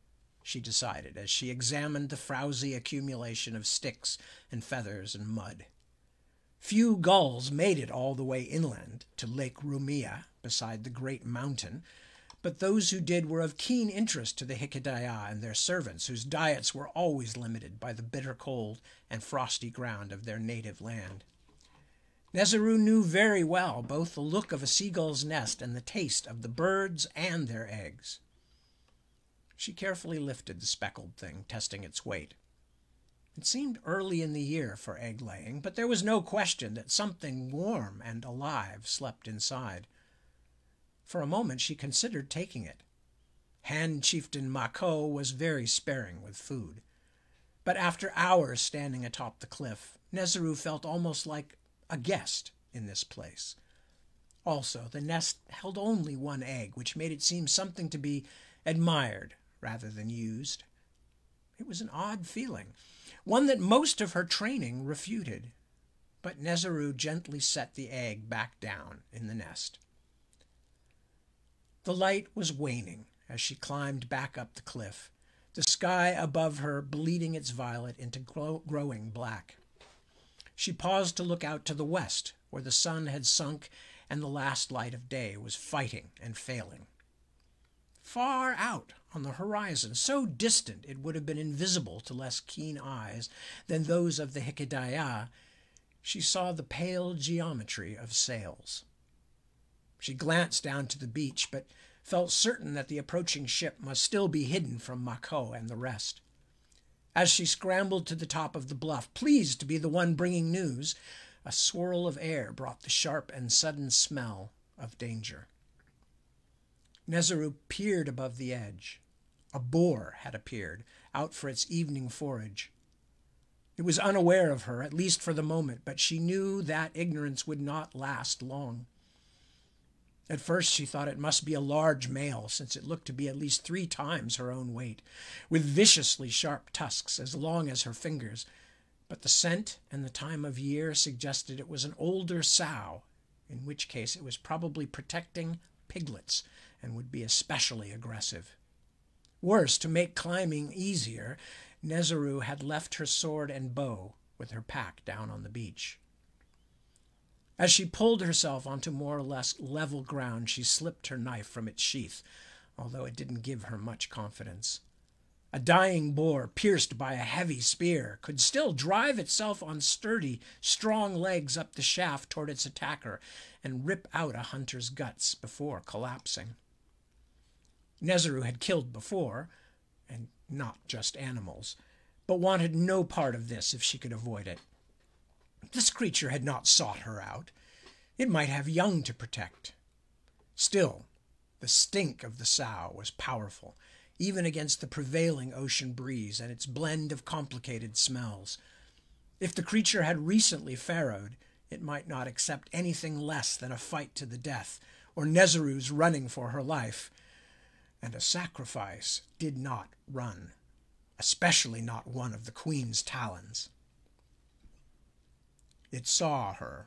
she decided as she examined the frowsy accumulation of sticks and feathers and mud. Few gulls made it all the way inland to Lake Rumia beside the great mountain but those who did were of keen interest to the Hikeda'ya and their servants, whose diets were always limited by the bitter cold and frosty ground of their native land. Nezeru knew very well both the look of a seagull's nest and the taste of the birds and their eggs. She carefully lifted the speckled thing, testing its weight. It seemed early in the year for egg laying, but there was no question that something warm and alive slept inside. For a moment she considered taking it. Han Chieftain Makho was very sparing with food. But after hours standing atop the cliff, Nezeru felt almost like a guest in this place. Also, the nest held only one egg, which made it seem something to be admired rather than used. It was an odd feeling, one that most of her training refuted. But Nezeru gently set the egg back down in the nest. The light was waning as she climbed back up the cliff, the sky above her bleeding its violet into growing black. She paused to look out to the west, where the sun had sunk and the last light of day was fighting and failing. Far out on the horizon, so distant it would have been invisible to less keen eyes than those of the Hikeda'ya, she saw the pale geometry of sails. She glanced down to the beach, but felt certain that the approaching ship must still be hidden from Makho and the rest. As she scrambled to the top of the bluff, pleased to be the one bringing news, a swirl of air brought the sharp and sudden smell of danger. Nezeru peered above the edge. A boar had appeared, out for its evening forage. It was unaware of her, at least for the moment, but she knew that ignorance would not last long. At first, she thought it must be a large male, since it looked to be at least three times her own weight, with viciously sharp tusks as long as her fingers. But the scent and the time of year suggested it was an older sow, in which case it was probably protecting piglets and would be especially aggressive. Worse, to make climbing easier, Nezeru had left her sword and bow with her pack down on the beach. As she pulled herself onto more or less level ground, she slipped her knife from its sheath, although it didn't give her much confidence. A dying boar, pierced by a heavy spear, could still drive itself on sturdy, strong legs up the shaft toward its attacker and rip out a hunter's guts before collapsing. Nezeru had killed before, and not just animals, but wanted no part of this if she could avoid it. This creature had not sought her out. It might have young to protect. Still, the stink of the sow was powerful, even against the prevailing ocean breeze and its blend of complicated smells. If the creature had recently farrowed, it might not accept anything less than a fight to the death, or Nezeru's running for her life. And a sacrifice did not run, especially not one of the queen's talons. It saw her.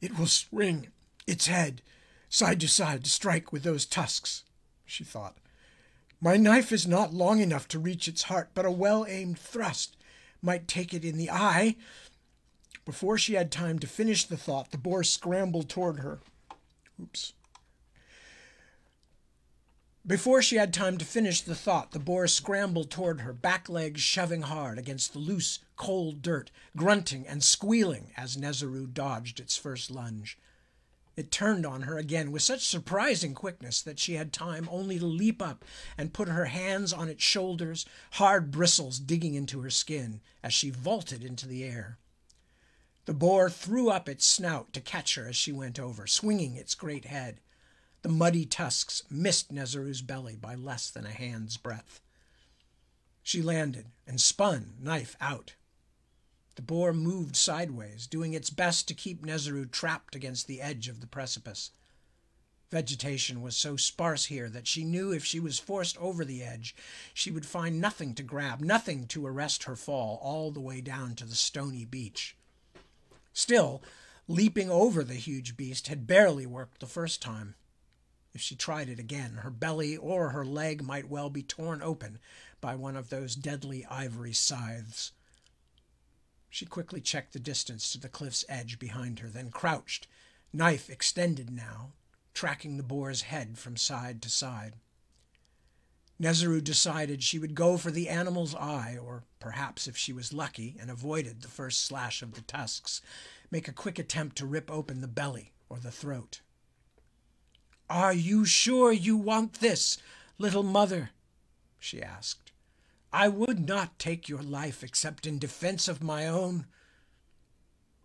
It will swing its head side to side to strike with those tusks, she thought. My knife is not long enough to reach its heart, but a well aimed thrust might take it in the eye. Before she had time to finish the thought, the boar scrambled toward her. Oops. Before she had time to finish the thought, the boar scrambled toward her, back legs shoving hard against the loose, cold dirt, grunting and squealing as Nezeru dodged its first lunge. It turned on her again with such surprising quickness that she had time only to leap up and put her hands on its shoulders, hard bristles digging into her skin as she vaulted into the air. The boar threw up its snout to catch her as she went over, swinging its great head. The muddy tusks missed Nezeru's belly by less than a hand's breadth. She landed and spun, knife out. The boar moved sideways, doing its best to keep Nezeru trapped against the edge of the precipice. Vegetation was so sparse here that she knew if she was forced over the edge, she would find nothing to grab, nothing to arrest her fall all the way down to the stony beach. Still, leaping over the huge beast had barely worked the first time. If she tried it again, her belly or her leg might well be torn open by one of those deadly ivory scythes. She quickly checked the distance to the cliff's edge behind her, then crouched, knife extended now, tracking the boar's head from side to side. Nezeru decided she would go for the animal's eye, or perhaps, if she was lucky and avoided the first slash of the tusks, make a quick attempt to rip open the belly or the throat. Are you sure you want this, little mother? she asked. I would not take your life except in defense of my own.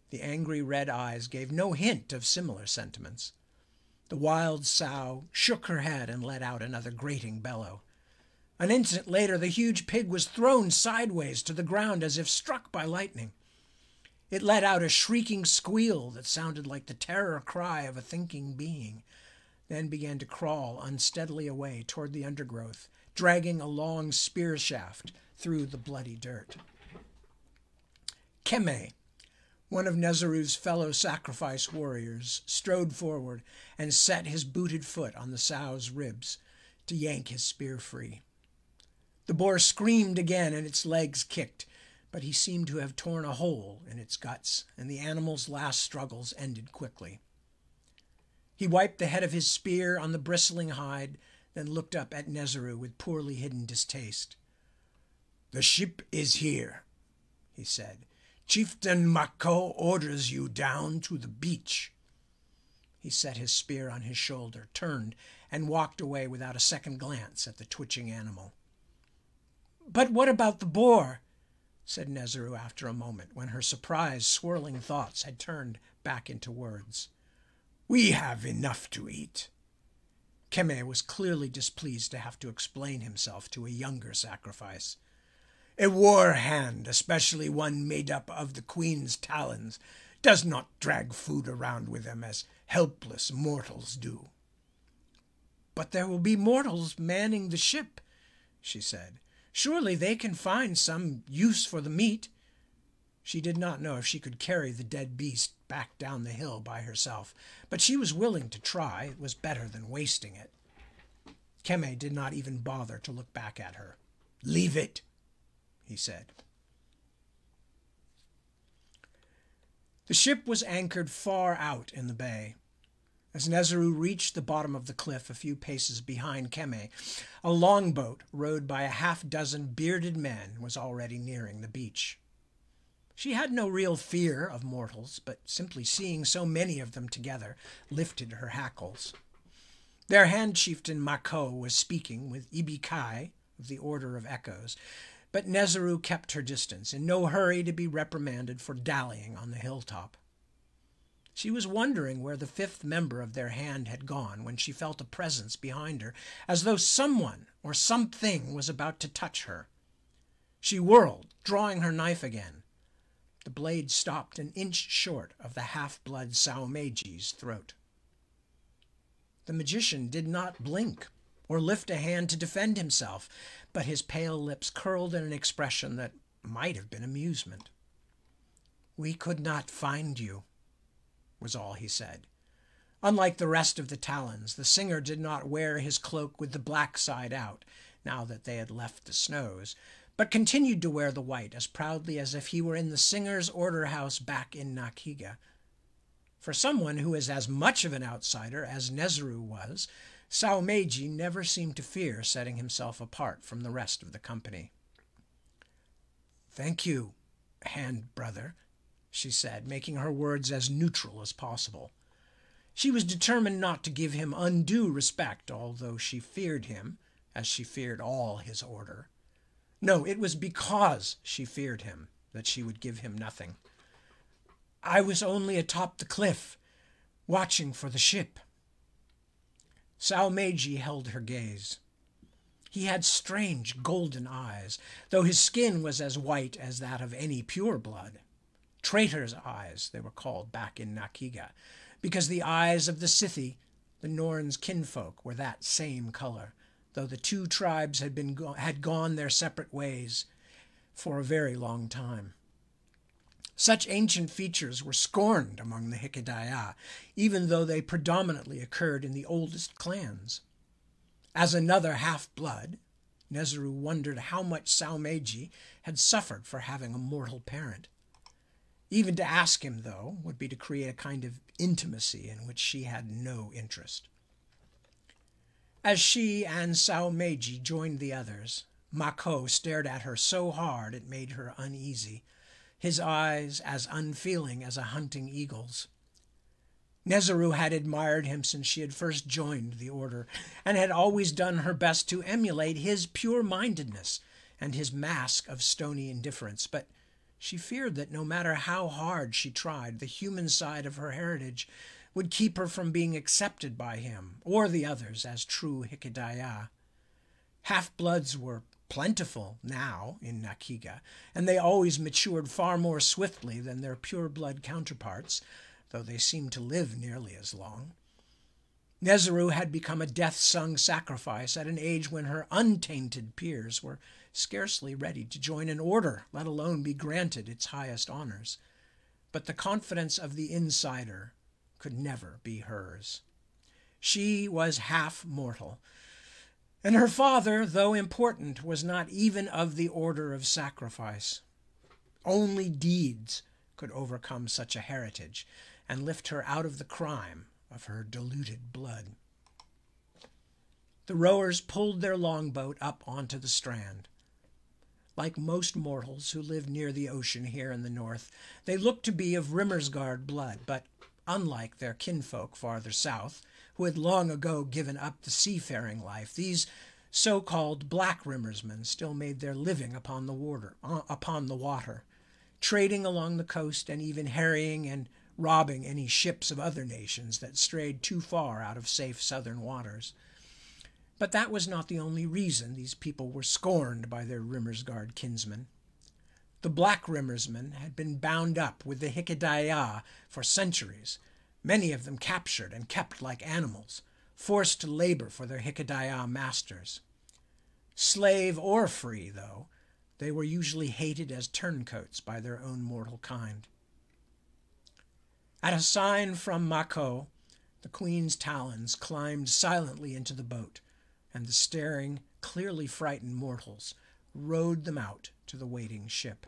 The angry red eyes gave no hint of similar sentiments. The wild sow shook her head and let out another grating bellow. An instant later, the huge pig was thrown sideways to the ground as if struck by lightning. It let out a shrieking squeal that sounded like the terror cry of a thinking being then began to crawl unsteadily away toward the undergrowth, dragging a long spear shaft through the bloody dirt. Kemme, one of Nezeru's fellow sacrifice warriors, strode forward and set his booted foot on the sow's ribs to yank his spear free. The boar screamed again and its legs kicked, but he seemed to have torn a hole in its guts, and the animal's last struggles ended quickly. He wiped the head of his spear on the bristling hide, then looked up at Nezeru with poorly hidden distaste. The ship is here, he said. Chieftain Makho orders you down to the beach. He set his spear on his shoulder, turned, and walked away without a second glance at the twitching animal. But what about the boar? said Nezeru after a moment, when her surprised, swirling thoughts had turned back into words. We have enough to eat. Kemme was clearly displeased to have to explain himself to a younger sacrifice. A war hand, especially one made up of the Queen's talons, does not drag food around with them as helpless mortals do. But there will be mortals manning the ship, she said. Surely they can find some use for the meat. She did not know if she could carry the dead beast back down the hill by herself, but she was willing to try. It was better than wasting it. Kemme did not even bother to look back at her. Leave it, he said. The ship was anchored far out in the bay. As Nezeru reached the bottom of the cliff a few paces behind Kemme, a longboat rowed by a half dozen bearded men was already nearing the beach. She had no real fear of mortals, but simply seeing so many of them together lifted her hackles. Their hand chieftain Makho was speaking with Ibi Kai of the Order of Echoes, but Nezeru kept her distance, in no hurry to be reprimanded for dallying on the hilltop. She was wondering where the fifth member of their hand had gone when she felt a presence behind her, as though someone or something was about to touch her. She whirled, drawing her knife again. The blade stopped an inch short of the half blood Saomeji's throat. The magician did not blink or lift a hand to defend himself, but his pale lips curled in an expression that might have been amusement. We could not find you, was all he said. Unlike the rest of the Talons, the singer did not wear his cloak with the black side out, now that they had left the snows, but continued to wear the white as proudly as if he were in the singer's order house back in Nakkiga. For someone who is as much of an outsider as Nezeru was, Saomeji never seemed to fear setting himself apart from the rest of the company. Thank you, hand brother, she said, making her words as neutral as possible. She was determined not to give him undue respect, although she feared him, as she feared all his order. No, it was because she feared him that she would give him nothing. I was only atop the cliff, watching for the ship. Saomeji held her gaze. He had strange golden eyes, though his skin was as white as that of any pure blood. Traitor's eyes, they were called back in Nakkiga, because the eyes of the Sithi, the Norns' kinfolk, were that same color, though the two tribes had, been go- had gone their separate ways for a very long time. Such ancient features were scorned among the Hikeda'ya, even though they predominantly occurred in the oldest clans. As another half blood, Nezeru wondered how much Saomeji had suffered for having a mortal parent. Even to ask him, though, would be to create a kind of intimacy in which she had no interest. As she and Saomeji joined the others, Makho stared at her so hard it made her uneasy, his eyes as unfeeling as a hunting eagle's. Nezeru had admired him since she had first joined the order, and had always done her best to emulate his pure mindedness and his mask of stony indifference, but she feared that no matter how hard she tried, the human side of her heritage would keep her from being accepted by him or the others as true Hikeda'ya. Half bloods were plentiful now in Nakkiga, and they always matured far more swiftly than their pure blood counterparts, though they seemed to live nearly as long. Nezeru had become a death sung sacrifice at an age when her untainted peers were scarcely ready to join an order, let alone be granted its highest honors. But the confidence of the insider could never be hers. She was half mortal, and her father, though important, was not even of the order of sacrifice. Only deeds could overcome such a heritage and lift her out of the crime of her diluted blood. The rowers pulled their longboat up onto the strand. Like most mortals who live near the ocean here in the north, they looked to be of Rimmersgard blood, but unlike their kinfolk farther south, who had long ago given up the seafaring life, these so-called black rimmersmen still made their living upon the water, uh, upon the water, trading along the coast and even harrying and robbing any ships of other nations that strayed too far out of safe southern waters. But that was not the only reason these people were scorned by their Rimmersgard kinsmen. The black Rimmersmen had been bound up with the Hikeda'ya for centuries, many of them captured and kept like animals, forced to labor for their Hikeda'ya masters. Slave or free, though, they were usually hated as turncoats by their own mortal kind. At a sign from Makho, the queen's talons climbed silently into the boat, and the staring, clearly frightened mortals rowed them out to the waiting ship.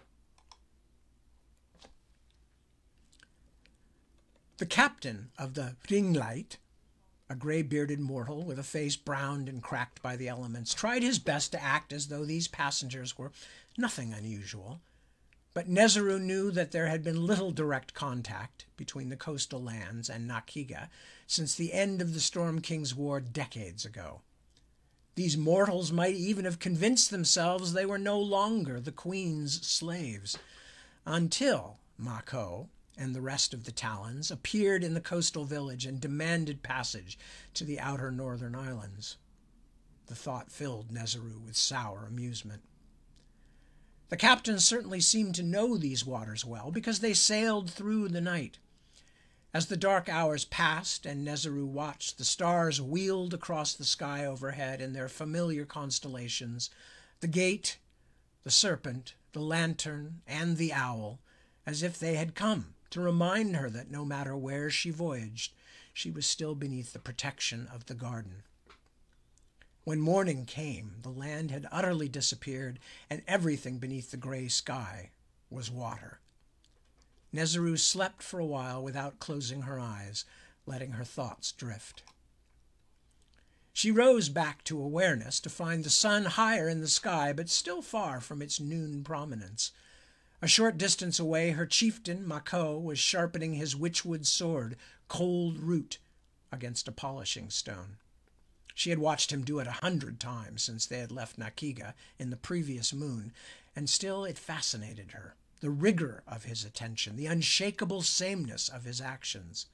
The captain of the Ringleit, a gray bearded mortal with a face browned and cracked by the elements, tried his best to act as though these passengers were nothing unusual. But Nezeru knew that there had been little direct contact between the coastal lands and Nakkiga since the end of the Storm King's War decades ago. These mortals might even have convinced themselves they were no longer the queen's slaves, until Makho and the rest of the Talons appeared in the coastal village and demanded passage to the outer northern islands. The thought filled Nezeru with sour amusement. The captains certainly seemed to know these waters well, because they sailed through the night. As the dark hours passed and Nezeru watched the stars wheeled across the sky overhead in their familiar constellations, the gate, the serpent, the lantern, and the owl, as if they had come to remind her that no matter where she voyaged, she was still beneath the protection of the garden. When morning came, the land had utterly disappeared, and everything beneath the gray sky was water. Nezeru slept for a while without closing her eyes, letting her thoughts drift. She rose back to awareness to find the sun higher in the sky, but still far from its noon prominence. A short distance away, her chieftain, Makho, was sharpening his witchwood sword, Cold Root, against a polishing stone. She had watched him do it a hundred times since they had left Nakkiga in the previous moon, and still it fascinated her the rigor of his attention, the unshakable sameness of his actions.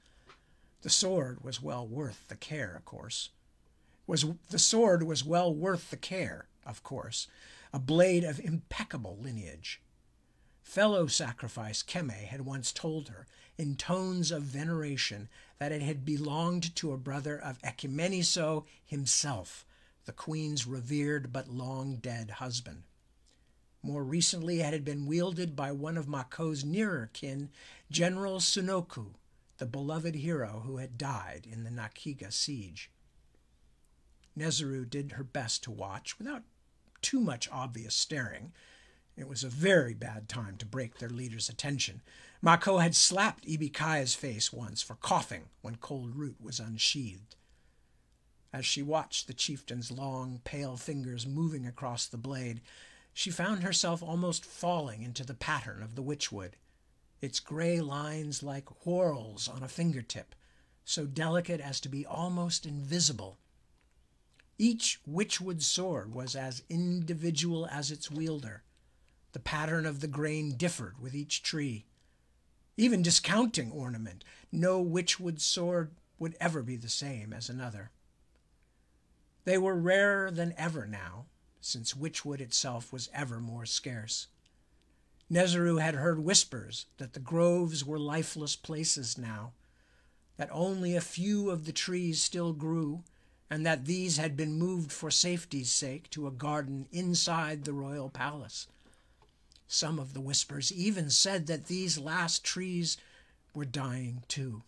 The sword was well worth the care, of course. Was the sword was well worth the care, of course, a blade of impeccable lineage. Fellow sacrifice Kemme had once told her, in tones of veneration, that it had belonged to a brother of Ekimeniso himself, the queen's revered but long dead husband. More recently, it had been wielded by one of Makho's nearer kin, General Suno'ku, the beloved hero who had died in the Nakkiga siege. Nezeru did her best to watch without too much obvious staring. It was a very bad time to break their leader's attention. Makho had slapped Ibikaya's face once for coughing when Cold Root was unsheathed. As she watched the chieftain's long, pale fingers moving across the blade, she found herself almost falling into the pattern of the witchwood, its gray lines like whorls on a fingertip, so delicate as to be almost invisible. Each witchwood sword was as individual as its wielder. The pattern of the grain differed with each tree. Even discounting ornament, no witchwood sword would ever be the same as another. They were rarer than ever now, since witchwood itself was ever more scarce. Nezeru had heard whispers that the groves were lifeless places now, that only a few of the trees still grew, and that these had been moved for safety's sake to a garden inside the royal palace. Some of the whispers even said that these last trees were dying too.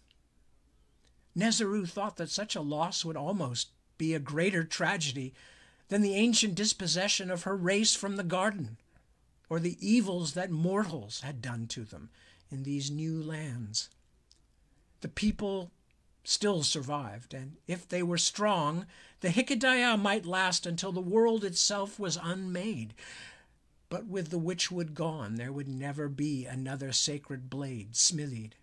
Nezeru thought that such a loss would almost be a greater tragedy than the ancient dispossession of her race from the garden, or the evils that mortals had done to them in these new lands. The people still survived, and if they were strong, the Hikeda'ya might last until the world itself was unmade. But with the witchwood gone, there would never be another sacred blade smithied.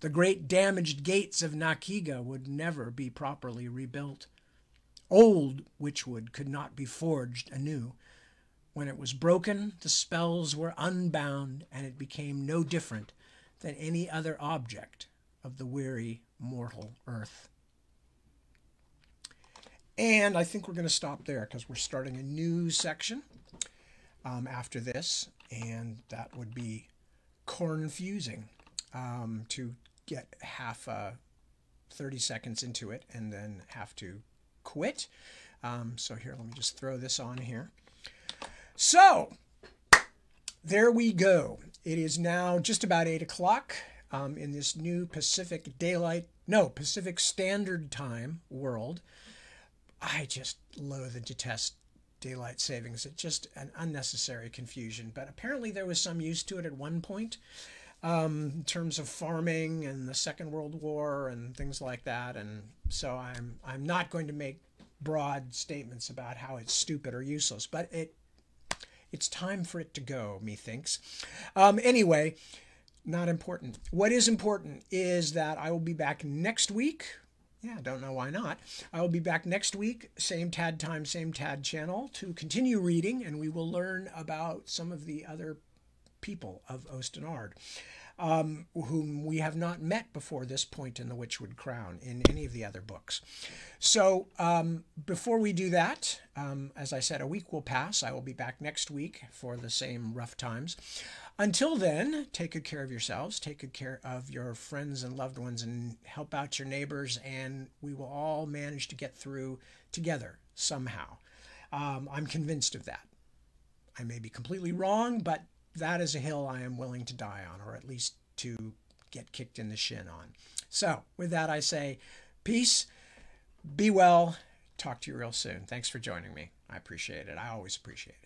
The great damaged gates of Nakkiga would never be properly rebuilt. Old witchwood could not be forged anew. When it was broken, the spells were unbound, and it became no different than any other object of the weary mortal earth. And I think we're going to stop there because we're starting a new section um, after this, and that would be confusing um, to get half uh, 30 seconds into it and then have to quit. Um, so here, let me just throw this on here. So there we go. It is now just about 8 o'clock um, in this new Pacific Daylight, no, Pacific Standard Time world. I just loathe and detest daylight savings. It's just an unnecessary confusion. But apparently there was some use to it at one point um, in terms of farming and the Second World War and things like that. And so I'm I'm not going to make broad statements about how it's stupid or useless, but it it's time for it to go. Methinks. Um, anyway, not important. What is important is that I will be back next week yeah, don't know why not. I will be back next week, same TAD time, same TAD channel, to continue reading, and we will learn about some of the other people of Osten Ard, um, whom we have not met before this point in the Witchwood Crown in any of the other books. So um, before we do that, um, as I said, a week will pass. I will be back next week for the same rough times. Until then, take good care of yourselves, take good care of your friends and loved ones, and help out your neighbors, and we will all manage to get through together somehow. Um, I'm convinced of that. I may be completely wrong, but that is a hill I am willing to die on, or at least to get kicked in the shin on. So, with that, I say peace, be well, talk to you real soon. Thanks for joining me. I appreciate it. I always appreciate it.